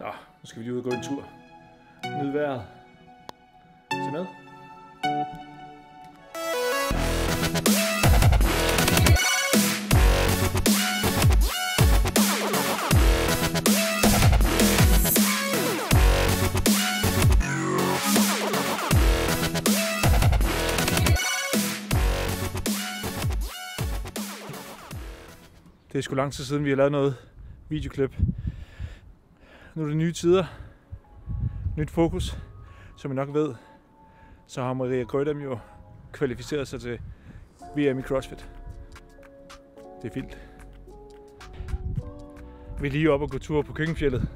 Så, nu skal vi lige ud og gå en tur. Nyd vejret. Se med. Det er sgu lang tid siden, vi har lavet noget videoklip. Nu er det nye tider. Nyt fokus. Som I nok ved, så har Maria Grødam jo kvalificeret sig til VM i CrossFit. Det er vildt. Vi er lige oppe og gå tur på køkkenfjellet.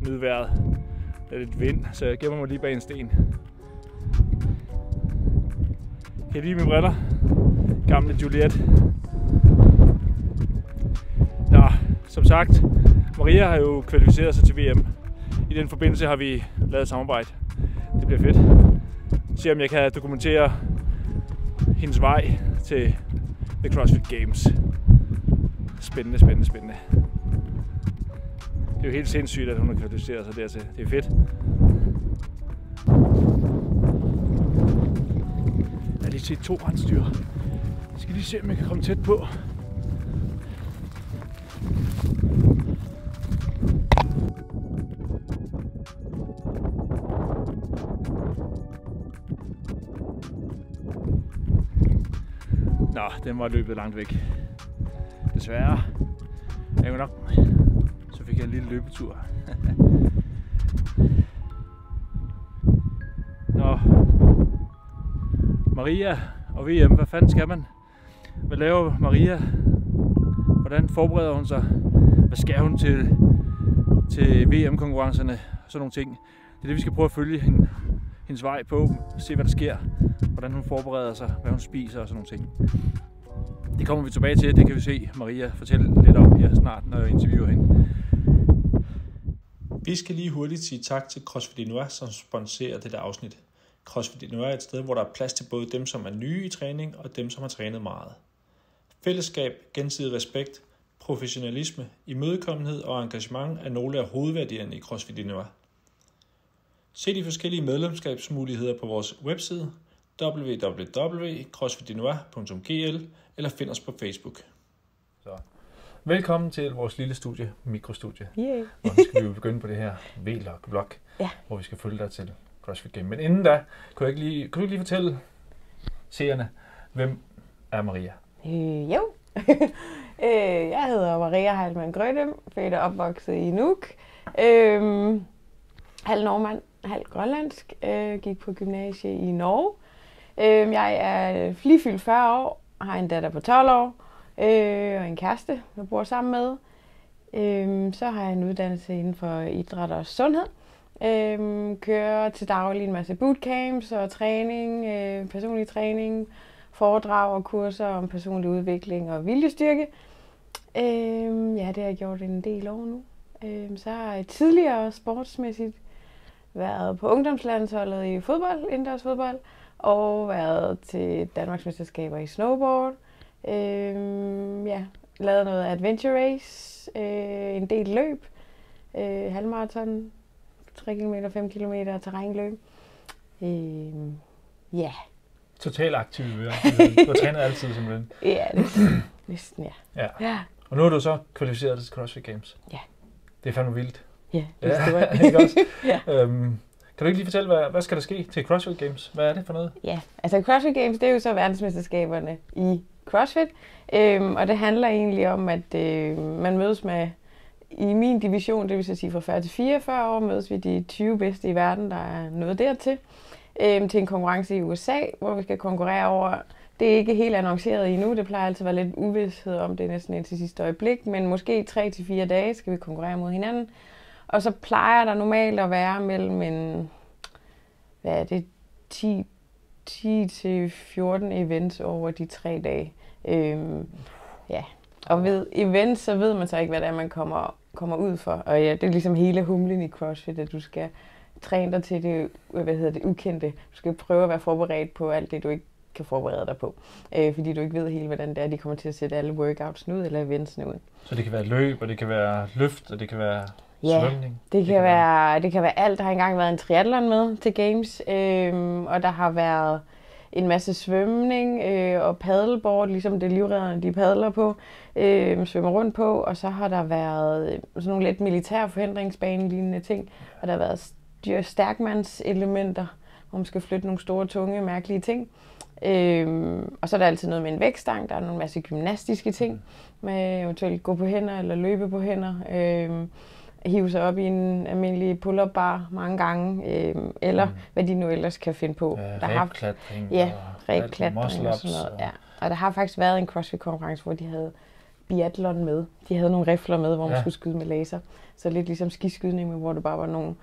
Nyd vejret. Der er lidt vind, så jeg gemmer mig lige bag en sten. Kan I lide mine briller? Gamle Juliet. Nå, som sagt, Maria har jo kvalificeret sig til VM. I den forbindelse har vi lavet samarbejde. Det bliver fedt. Se om jeg kan dokumentere hendes vej til The CrossFit Games. Spændende, spændende, spændende. Det er jo helt sindssygt, at hun har kvalificeret sig dertil. Det er fedt. Jeg har lige set to rensdyr. Jeg skal lige se, om jeg kan komme tæt på. Den var løbet langt væk. Desværre. Jeg nok. Så fik jeg en lille løbetur. Nå. Maria og VM, hvad fanden skal man? Hvad laver Maria? Hvordan forbereder hun sig? Hvad skal hun til, til VM-konkurrencerne? Sådan nogle ting. Det er det, vi skal prøve at følge hende, hendes vej på. Se, hvad der sker. Hvordan hun forbereder sig. Hvad hun spiser og sådan nogle ting. Det kommer vi tilbage til. Det kan vi se Maria fortælle lidt om her snart, når jeg interviewer hende. Vi skal lige hurtigt sige tak til CrossFit Inua, som sponsorerer dette afsnit. CrossFit Inua er et sted, hvor der er plads til både dem, som er nye i træning, og dem, som har trænet meget. Fællesskab, gensidig respekt, professionalisme, imødekommenhed og engagement er nogle af hovedværdierne i CrossFit Inua. Se de forskellige medlemskabsmuligheder på vores webside www.crossfitinoa.gl eller find os på Facebook. Så. Velkommen til vores lille studie, mikrostudie. Yeah. Og nu skal vi jo begynde på det her Vlog-blog, Ja. hvor vi skal følge dig til CrossFit Game. Men inden da, kunne, jeg ikke lige, kunne du ikke lige fortælle seerne, hvem er Maria? Øh, jo. øh, jeg hedder Maria Heilmann Grødem, født og opvokset i Nuuk. Øh, halv nordmand, halv grønlandsk. Øh, gik på gymnasie i Norge. Øh, jeg er øh, lige fyldt 40 år, har en datter på 12 år øh, og en kæreste, jeg bor sammen med. Øh, så har jeg en uddannelse inden for idræt og sundhed. Øh, kører til daglig en masse bootcamps og træning, øh, personlig træning, foredrag og kurser om personlig udvikling og viljestyrke. Øh, ja, det har jeg gjort en del år nu. Øh, så har jeg tidligere sportsmæssigt været på ungdomslandsholdet i fodbold, indendørs fodbold, og været til Danmarks mesterskaber i snowboard. Øh, ja, lavet noget adventure race, øh, en del løb, øh, halvmarathon, 3 km, 5 km terrænløb. Øh, ja, Total aktiv. Ja. Du har trænet altid simpelthen. ja, næsten, næsten ja. Ja. Ja, Og nu er du så kvalificeret til CrossFit Games. Ja. Det er fandme vildt. Ja, det er Ja, stort. ikke også? Ja. Øhm, kan du ikke lige fortælle, hvad, hvad skal der ske til CrossFit Games? Hvad er det for noget? Ja, altså CrossFit Games, det er jo så verdensmesterskaberne i CrossFit. Øhm, og det handler egentlig om, at øh, man mødes med, i min division, det vil så sige fra 40 til 44 år, mødes vi de 20 bedste i verden, der er nået dertil, øhm, til en konkurrence i USA, hvor vi skal konkurrere over, det er ikke helt annonceret endnu, det plejer altid at være lidt uvidshed om det næsten indtil sidste øjeblik, men måske 3 til fire dage skal vi konkurrere mod hinanden. Og så plejer der normalt at være mellem en, hvad er det, 10 10 til 14 events over de tre dage. Øhm, ja. Og ved events, så ved man så ikke, hvad det er, man kommer, kommer ud for. Og ja, det er ligesom hele humlen i CrossFit, at du skal træne dig til det, hvad hedder det ukendte. Du skal prøve at være forberedt på alt det, du ikke kan forberede dig på. Øh, fordi du ikke ved helt, hvordan det er, de kommer til at sætte alle workouts ud, eller eventsene ud. Så det kan være løb, og det kan være løft, og det kan være Ja, svømning? Det kan, være, det kan være alt. Der har engang været en triathlon med til Games, øhm, og der har været en masse svømning øh, og paddleboard, ligesom det livredderne, de padler på, øh, svømmer rundt på, og så har der været øh, sådan nogle lidt militære forhindringsbane lignende ting, og der har været stærkmandselementer, hvor man skal flytte nogle store, tunge, mærkelige ting. Øhm, og så er der altid noget med en vægtstang, der er nogle masse gymnastiske ting, med eventuelt gå på hænder eller løbe på hænder. Øhm, hive sig op i en almindelig pull-up bar mange gange, øh, eller mm. hvad de nu ellers kan finde på. Ja, der har ja, og ræbklatring og sådan noget. og- Ja. Og der har faktisk været en CrossFit-konference, hvor de havde biathlon med. De havde nogle rifler med, hvor man Ja. skulle skyde med laser. Så lidt ligesom skiskydning, hvor det bare var nogle,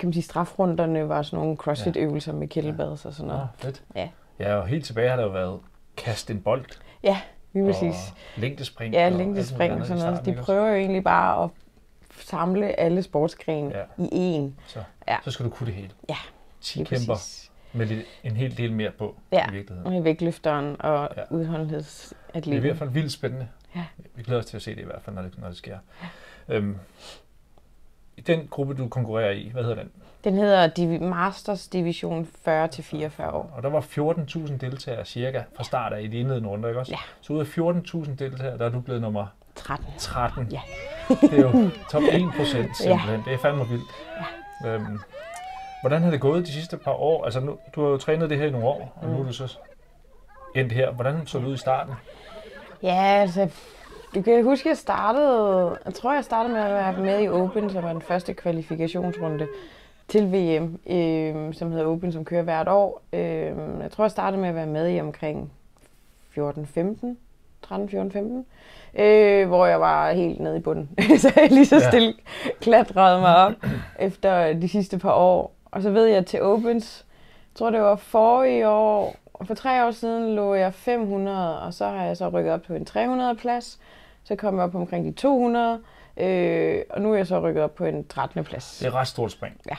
kan man sige, strafrunderne var sådan nogle CrossFit-øvelser med kettlebells og sådan noget. fedt. Ja. Ja, og helt tilbage har der jo været kast en bold. Ja, lige præcis. Og længdespring. Ja, og længdespring og muligt sådan noget. starten, De prøver jo egentlig bare at samle alle sportsgrene Ja. i én. Så, Ja. så skal du kunne det hele. Ja, 10 lige kæmper præcis. med lidt, en hel del mere på Ja. i virkeligheden. Med vægtløfteren og Ja. ja. udholdenhedsatleten. Det er i hvert fald vildt spændende. Ja. Vi glæder os til at se det i hvert fald, når det, når det sker. Øhm, I den gruppe, du konkurrerer i, hvad hedder den? Den hedder Divi- Masters Division 40-44 år. Og der var 14.000 deltagere cirka fra start af i de indledende runder, ikke også? Ja. Så ud af 14.000 deltagere, der er du blevet nummer 13. 13. Ja. Det er jo top 1 procent simpelthen. Det er fandme vildt. Ja. Øhm, hvordan har det gået de sidste par år? Altså, nu, du har jo trænet det her i nogle år, og nu er du så endt her. Hvordan så det ud i starten? Ja, altså, du kan huske, jeg startede, jeg tror, jeg startede med at være med i Open, som var den første kvalifikationsrunde til VM, øh, som hedder Open, som kører hvert år. Øh, jeg tror, jeg startede med at være med i omkring 14-15, 13-14-15, øh, hvor jeg var helt nede i bunden. så jeg lige så Ja. stille klatrede mig op efter de sidste par år. Og så ved jeg til Opens, jeg tror det var forrige år, for tre år siden lå jeg 500, og så har jeg så rykket op på en 300 plads. Så kom jeg op på omkring de 200, øh, og nu er jeg så rykket op på en 13. plads. Det er et ret stort spring. Ja.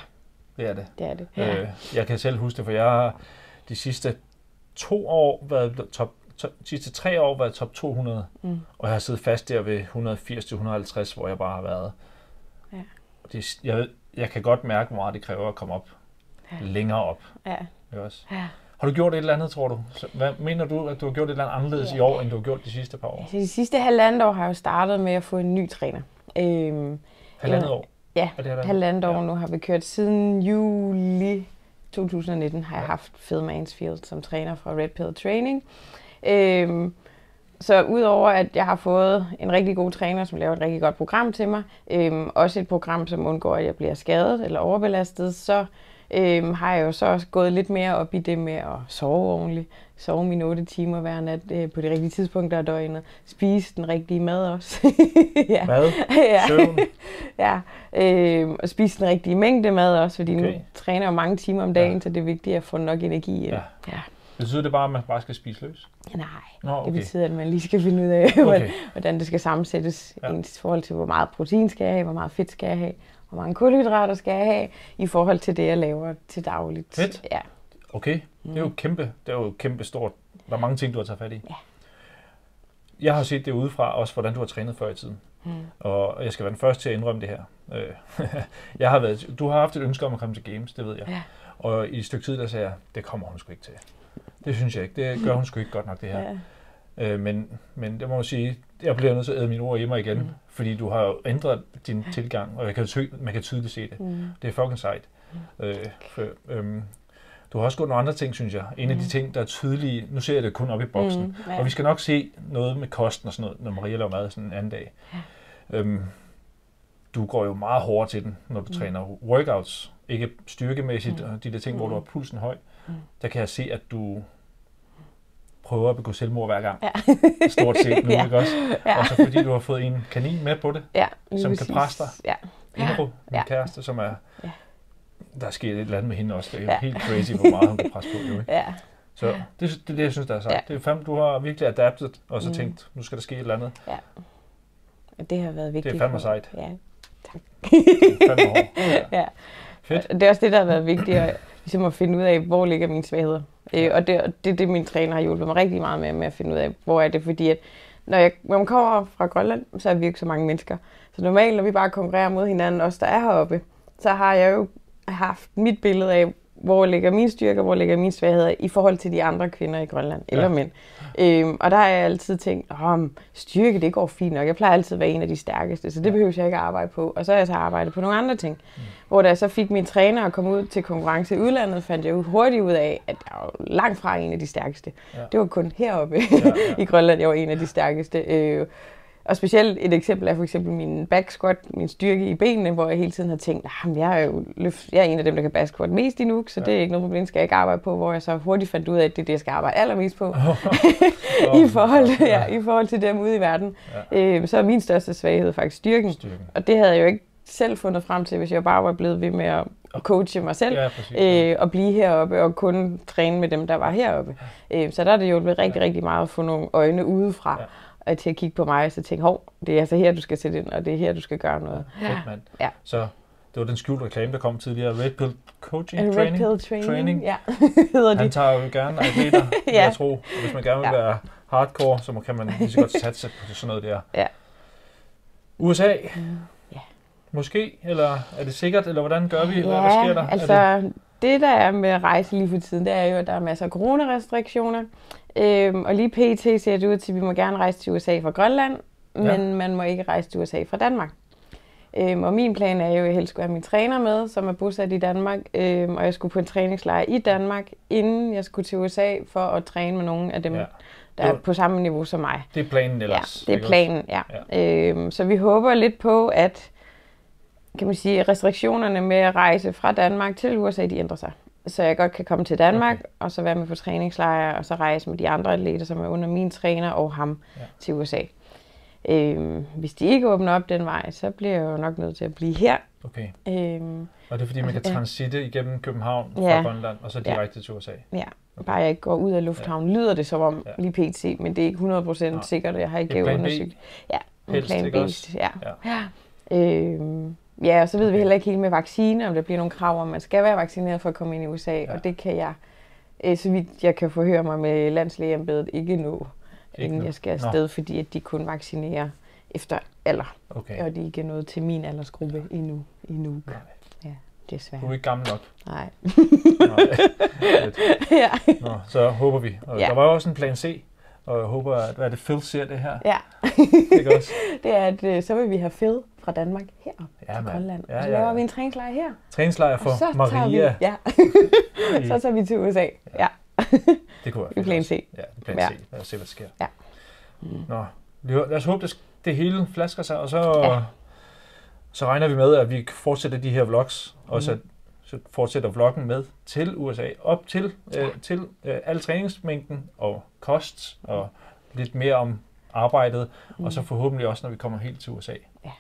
Det er det. Det er det. Ja. Øh, jeg kan selv huske det, for jeg har de sidste to år været top, de sidste tre år været top 200, Mm. og jeg har siddet fast der ved 180-150, hvor jeg bare har været. Ja. Det, jeg, jeg kan godt mærke, hvor meget det kræver at komme op Ja. længere op. Ja. Ikke også? ja. Har du gjort et eller andet, tror du? Hvad mener du, at du har gjort et eller andet anderledes Ja. i år, end du har gjort de sidste par år? Så de sidste halvandet år har jeg jo startet med at få en ny træner. Øhm, Halvandet år? ja, Er det halvandet? halvandet år Ja. nu har vi kørt. Siden juli 2019 har jeg haft Phil Mansfield som træner fra Red Pill Training. Øhm, så udover at jeg har fået en rigtig god træner, som laver et rigtig godt program til mig, øhm, også et program, som undgår, at jeg bliver skadet eller overbelastet, så øhm, har jeg jo så også gået lidt mere op i det med at sove ordentligt. Sove mine 8 timer hver nat øh, på de rigtige tidspunkter af døgnet. Spise den rigtige mad også. ja. Mad? ja. Søvn? ja. Øhm, og spise den rigtige mængde mad også, fordi okay. Nu træner jeg mange timer om dagen, Ja. så det er vigtigt at få nok energi. Ja. ja. Betyder det bare, at man bare skal spise løs? Nej, Nå, det okay. betyder, at man lige skal finde ud af, Okay. hvordan det skal sammensættes Ja. i forhold til, hvor meget protein skal jeg have, hvor meget fedt skal jeg have, hvor mange kulhydrater skal jeg have, i forhold til det, jeg laver til dagligt. Fedt. Ja. Okay, det er jo kæmpe, det er jo kæmpe stort. Der er mange ting, du har taget fat i. Ja. Jeg har set det udefra, også hvordan du har trænet før i tiden. Mm. Og jeg skal være den første til at indrømme det her. Øh, jeg har været, du har haft et ønske om at komme til Games, det ved jeg. Ja. Og i et stykke tid, der sagde jeg, det kommer hun sgu ikke til. Det synes jeg ikke. Det gør hun sgu ikke godt nok, det her. Ja. Øh, men, men det må man sige, jeg bliver nødt til at æde mine ord i mig igen, mm. fordi du har jo ændret din tilgang, og jeg kan ty- man kan tydeligt se det. Mm. Det er fucking sejt. Øh, for, øhm, du har også gjort nogle andre ting, synes jeg. En af de ting, der er tydelige, nu ser jeg det kun op i boksen, Mm, ja. og vi skal nok se noget med kosten og sådan noget, når Maria laver mad sådan en anden dag. Øhm, du går jo meget hårdere til den, når du mm. træner workouts, ikke styrkemæssigt, mm. og de der ting, hvor du har pulsen høj. Mm. Der kan jeg se, at du prøver at begå selvmord hver gang. Ja. Stort set nu, Ja. ikke også? Ja. Og så fordi du har fået en kanin med på det, Ja, som kan presse dig. Ja. Indro, min Ja. kæreste, som er... Ja. Der er sket et eller andet med hende også. Det er Ja. helt crazy, hvor meget hun kan presse på. Jo, ikke? Ja. Så det, det er det, jeg synes, der er sejt. Ja. Det er fandme, du har virkelig adaptet, og så Mm. tænkt, nu skal der ske et eller andet. Det har været vigtigt. Det er fandme sejt. Ja. Det er fandme hårdt. Ja. ja. Fedt. Det er også det, der har været vigtigt. Ligesom at finde ud af, hvor ligger mine svagheder. Øh, og det det, det, min træner har hjulpet mig rigtig meget med, med at finde ud af, hvor er det, fordi at når, jeg, når man kommer fra Grønland, så er vi ikke så mange mennesker. Så normalt, når vi bare konkurrerer mod hinanden, os der er heroppe, så har jeg jo haft mit billede af, hvor ligger mine styrker, hvor ligger mine svagheder i forhold til de andre kvinder i Grønland, eller Ja. mænd. Øhm, og der har jeg altid tænkt, at styrke, det går fint nok. Jeg plejer altid at være en af de stærkeste, så det behøver jeg ikke at arbejde på. Og så har jeg så arbejdet på nogle andre ting. Mm. Hvor da jeg så fik min træner at komme ud til konkurrence i udlandet, fandt jeg hurtigt ud af, at jeg var langt fra en af de stærkeste. Ja. Det var kun heroppe Ja, ja. i Grønland, jeg var en af de stærkeste. Øh, og specielt et eksempel er for eksempel min back squat, min styrke i benene, hvor jeg hele tiden har tænkt, at jeg er jo løft, jeg er en af dem, der kan back squat mest i Nuuk, så Ja. det er ikke noget problem, skal jeg ikke arbejde på, hvor jeg så hurtigt fandt ud af, at det er det, jeg skal arbejde allermest på i, forhold, ja, i forhold til dem ude i verden. Ja. Øh, så er min største svaghed faktisk styrken, Styrken. og det havde jeg jo ikke selv fundet frem til, hvis jeg bare var blevet ved med at coache mig selv Ja, præcis. øh, og blive heroppe og kun træne med dem, der var heroppe. Øh, så der er det jo rigtig, rigtig meget at få nogle øjne udefra Ja. Og til at kigge på mig og så tænke, hov, det er altså her, du skal sætte ind, og det er her, du skal gøre noget. Fedt, mand. Ja. Så det var den skjulte reklame, der kom tidligere. Red Pill Coaching red Training. pill training, Training. ja, hedder Han de. tager jo gerne atleter, ja. Ja. jeg tro. Og hvis man gerne vil Ja. være hardcore, så må- kan man lige så godt satse på sådan noget der. Ja. USA? ja. Måske? Eller er det sikkert? Eller hvordan gør vi? Hvad, hvad sker Ja, der? altså Er det, der er med rejse lige for tiden, det er jo, at der er masser af coronarestriktioner. Øhm, og lige pt. ser det ud til, at vi må gerne rejse til USA fra Grønland, men man må ikke rejse til USA fra Danmark. Øhm, og min plan er jo, at jeg helst skulle have min træner med, som er bosat i Danmark, øhm, og jeg skulle på en træningslejr i Danmark, inden jeg skulle til USA for at træne med nogle af dem, Ja. ja. der er på samme niveau som mig. det er planen ellers. Ja, det er planen, ja. ja. Øhm, så vi håber lidt på, at kan man sige, restriktionerne med at rejse fra Danmark til USA, de ændrer sig. Så jeg godt kan komme til Danmark, Okay. okay. og så være med på træningslejre, og så rejse med de andre atleter, som er under min træner og ham Ja. ja. til USA. Øhm, hvis de ikke åbner op den vej, så bliver jeg jo nok nødt til at blive her. Okay. Øhm, Og det er fordi, man kan Ja. transitte igennem København fra Ja. Grønland, og så Ja. direkte til USA. ja, bare jeg ikke går ud af lufthavnen, lyder det som om Ja. lige pt, men det er ikke 100% Nej. sikkert, jeg har ikke undersøgt. Ja, en plan B. Ja. Ja. ja. Øhm, ja, og så ved vi heller ikke helt med vaccine, om der bliver nogle krav om, at man skal være vaccineret for at komme ind i USA, Ja. og det kan jeg, øh, så vidt jeg kan forhøre mig med landslægeembedet, ikke nå, Ikke inden nu. jeg skal Nå. afsted, fordi at de kun vaccinerer efter alder, Okay. og de ikke er nået til min aldersgruppe endnu. endnu. Nej. Ja, desværre. Du er ikke gammel nok. Nej. Fedt. ja. Nå, så håber vi. Og Ja. Der var jo også en plan C, og jeg håber, at hvad det, Phil ser det her. ja, Ikke også? det er, at øh, så vil vi have Phil fra Danmark herop Ja, til mand. Grønland. Ja, og så ja, laver ja. vi en træningslejr her. Træningslejr Og for så tager Maria. vi, ja, så tager vi til USA. Ja. Det kunne være I plan. C. Ja, plan Ja. C. Lad os se, hvad der sker. Ja. Nå, lad os håbe, det, det hele flasker sig, og så, Ja. så regner vi med, at vi fortsætter de her vlogs, og så, Mhm. så fortsætter vloggen med til USA, op til, øh, til øh, al træningsmængden og kost, og lidt mere om arbejdet, og så forhåbentlig også, når vi kommer helt til USA. Mm. Ja.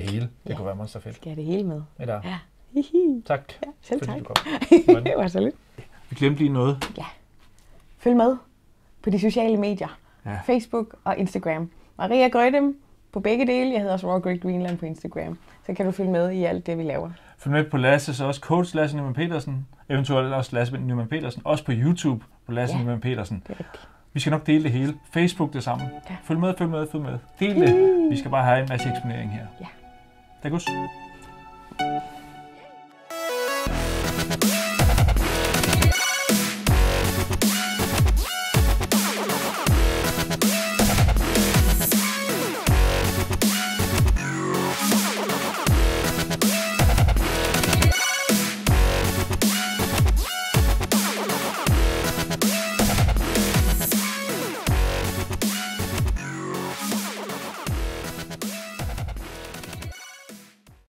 Det hele, det Ja. kunne være monsterfedt. Skal jeg have det hele med? Eller, Ja. Hihi. tak, Ja, selv fordi tak. du kom. det var så lidt. Vi glemte lige noget. Følg med på de sociale medier. Ja. Facebook og Instagram. Maria Grødem på begge dele. Jeg hedder også Raw Great Greenland på Instagram. Så kan du følge med i alt det, vi laver. Følg med på Lasses også coach Lasse Nyman Petersen, eventuelt også Lasse Nyman Petersen, også på YouTube på Lasse Ja. Nyman Petersen. Det er rigtigt. Vi skal nok dele det hele. Facebook det samme. Ja. Følg med, følg med, følg med. Del det. Vi skal bare have en masse eksponering her. Ja. Det er godt.